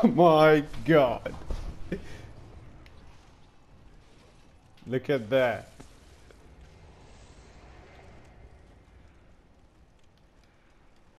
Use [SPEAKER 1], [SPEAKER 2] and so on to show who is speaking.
[SPEAKER 1] My god. Look at that.